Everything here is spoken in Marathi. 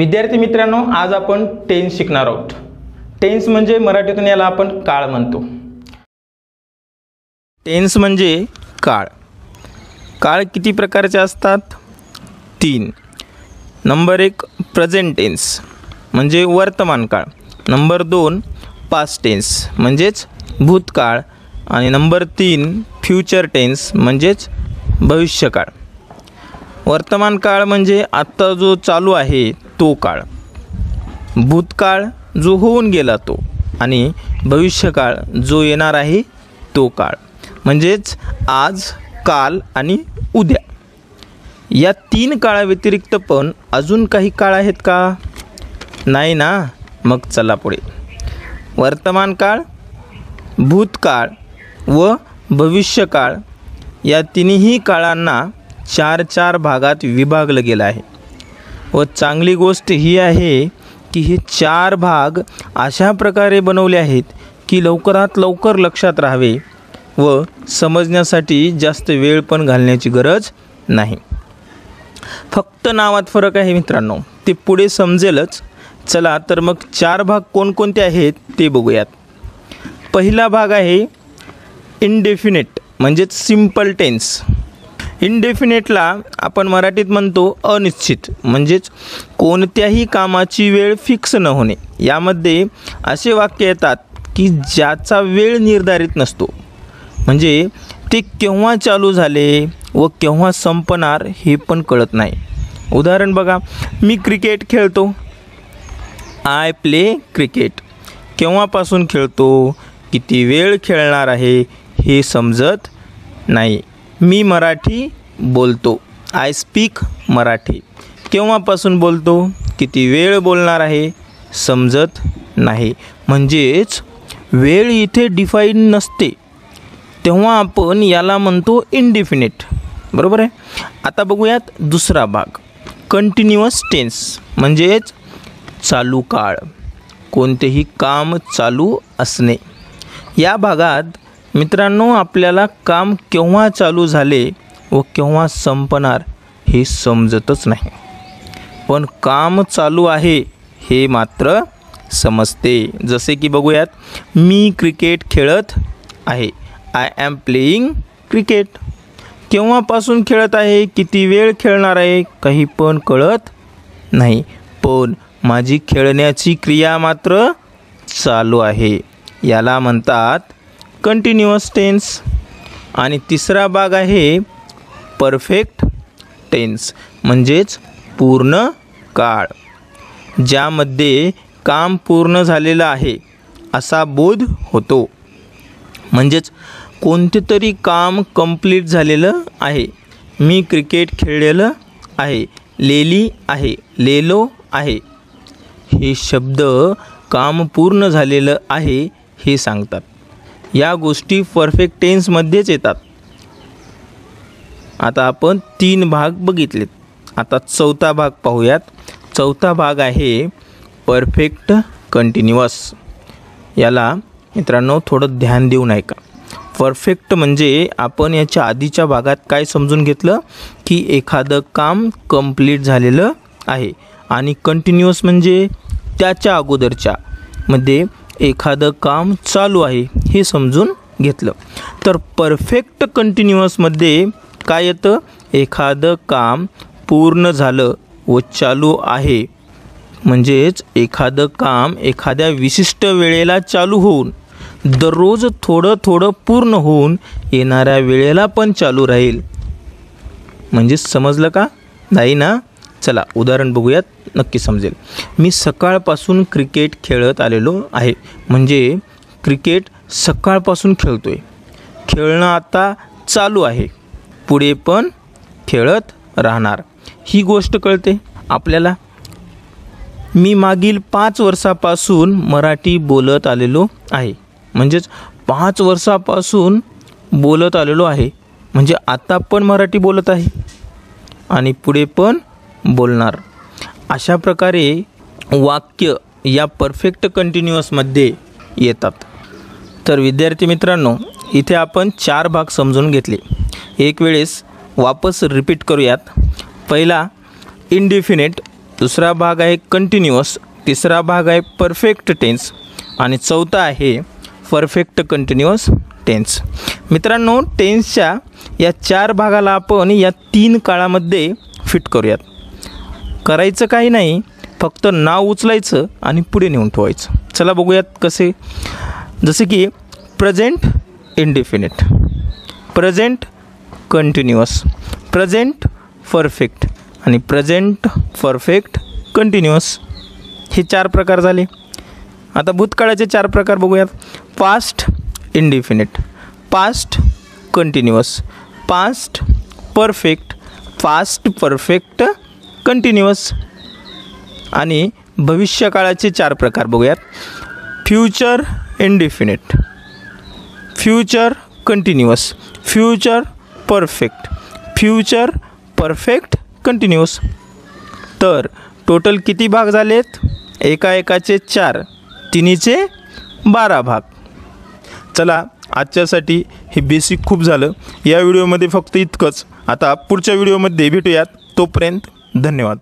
विद्यार्थी मित्रांनो आज आपण टेन्स शिकणार आहोत. टेन्स म्हणजे मराठीतून याला आपण काळ म्हणतो. टेन्स म्हणजे काळ. काळ किती प्रकारचे असतात? तीन. नंबर एक प्रेझेंट टेन्स म्हणजे वर्तमान काळ. नंबर दोन पास्ट टेन्स म्हणजेच भूतकाळ. आणि नंबर तीन फ्युचर टेन्स म्हणजेच भविष्यकाळ. वर्तमान काळ म्हणजे आत्ता जो चालू आहे तो काळ. भूतकाळ जो होऊन गेला तो आणि भविष्यकाळ जो येणार आहे तो काळ. म्हणजेच आज काल आणि उद्या. या तीन काळाव्यतिरिक्त पण अजून काही काळ आहेत का? नाही ना? मग चला पुढे. वर्तमान काळ भूतकाळ व भविष्यकाळ या तिन्ही काळांना चार चार भागात विभागलं गेलं आहे. व चांगली गोष्ट ही आहे की हे चार भाग अशा प्रकारे बनवले आहेत की लवकरात लवकर लक्षात राहावे व समजण्यासाठी जास्त वेळ पण घालण्याची गरज नाही. फक्त नावात फरक आहे मित्रांनो. ते पुढे समजेलच. चला तर मग चार भाग कोणकोणते आहेत ते बघूयात. पहिला भाग आहे इनडेफिनेट म्हणजेच सिंपल टेन्स इनडेफिनेटला आपण मराठीत म्हणतो अनिश्चित. म्हणजेच कोणत्याही कामाची वेळ फिक्स न होणे. यामध्ये असे वाक्य येतात की ज्याचा वेळ निर्धारित नसतो. म्हणजे ते केव्हा चालू झाले व केव्हा संपणार हे पण कळत नाही. उदाहरण बघा मी क्रिकेट खेळतो. I play cricket. केव्हापासून खेळतो? किती वेळ खेळणार आहे हे समजत नाही. मी मराठी बोलतो. I speak Marathi. केव्हापासून बोलतो? किती वेळ बोलणार आहे? समजत नाही. म्हणजेच वेळ इथे डिफाईन नसते. तेव्हा आपण याला म्हणतो इनडिफिनिट बरोबर आहे? आता बघूयात दुसरा भाग. कंटिन्युअस टेन्स म्हणजेच चालू काळ. कोणतेही काम चालू असणे. या भागात मित्रांनो आपल्याला काम केव्हा चालू झाले व केव्हा संपणार हे समजतच नाही. पण काम चालू आहे हे मात्र समजते. जसे की बघूयात मी क्रिकेट खेळत आहे. आय ॲम प्लेईंग क्रिकेट केव्हापासून खेळत आहे किती वेळ खेळणार आहे काही पण कळत नाही. पण माझी खेळण्याची क्रिया मात्र चालू आहे. याला म्हणतात कंटिन्युअस टेन्स आणि तिसरा भाग आहे परफेक्ट टेन्स म्हणजेच पूर्ण काळ. ज्यामध्ये काम पूर्ण झालेलं आहे असा बोध होतो. म्हणजेच कोणते तरी काम कंप्लीट झालेलं आहे. मी क्रिकेट खेळलेलं आहे लेली आहे लेलो आहे. हे शब्द काम पूर्ण झालेलं आहे हे सांगतात. या गोष्टी परफेक्ट टेन्समध्येच येतात. आता आपण तीन भाग बघितलेत. आता चौथा भाग पाहूयात. चौथा भाग आहे परफेक्ट कंटिन्युअस याला मित्रांनो थोडं ध्यान देऊन ऐका परफेक्ट म्हणजे आपण याच्या आधीच्या भागात काय समजून घेतलं? की एखादं काम कंप्लीट झालेलं आहे. आणि कंटिन्युअस म्हणजे त्याच्या अगोदरच्या. मध्ये एखादं काम चालू आहे हे समजून घेतलं. तर परफेक्ट कंटिन्युअसमध्ये काय येतं? एखादं काम पूर्ण झालं व चालू आहे. म्हणजेच एखादं काम एखाद्या विशिष्ट वेळेला चालू होऊन दररोज थोडं थोडं पूर्ण होऊन येणाऱ्या वेळेला पण चालू राहील. म्हणजे समजलं का? नाही ना? चला उदाहरण बघूयात नक्की समजेल. मी सकाळपासून क्रिकेट खेळत आलेलो आहे. म्हणजे क्रिकेट सकाळपासून खेळतो आहे खेळणं आता चालू आहे. पुढे पण खेळत राहणार. ही गोष्ट कळते आपल्याला? मी मागील पाच वर्षापासून मराठी बोलत आलेलो आहे. म्हणजेच पाच वर्षापासून बोलत आलेलो आहे. म्हणजे आता पण मराठी बोलत आहे. आणि पुढे पण बोलणार. अशा प्रकारे वाक्य या परफेक्ट कंटिन्युअसमध्ये येतात. तर विद्यार्थी मित्रांनो इथे आपण चार भाग समजून घेतले. एक वेळेस वापस रिपीट करूयात. पहिला इनडिफिनेट दुसरा भाग आहे कंटिन्युअस तिसरा भाग आहे परफेक्ट टेन्स आणि चौथा आहे परफेक्ट कंटिन्युअस टेन्स मित्रांनो टेन्सच्या या चार भागाला आपण या तीन काळामध्ये फिट करूयात. करायचं काही नाही फक्त नाव उचलायचं आणि पुढे नेऊन ठेवायचं. चला बघूयात कसे जसे की present indefinite present continuous present perfect आणि प्रेझेंट परफेक्ट कंटिन्युअस हे चार प्रकार झाले. आता भूतकाळाचे चार प्रकार बघूयात. Past indefinite past continuous past perfect past perfect continuous आणि भविष्यकाळाचे चार प्रकार बघूयात. Future indefinite future continuous future perfect future perfect continuous तर टोटल किती भाग झालेत? एका एकाचे चार. तिन्हीचे बारा भाग. चला आजच्यासाठी हे बेसिक खूप झालं. या व्हिडिओमध्ये फक्त इतकंच. आता पुढच्या व्हिडिओमध्ये भेटूयात. तोपर्यंत धन्यवाद.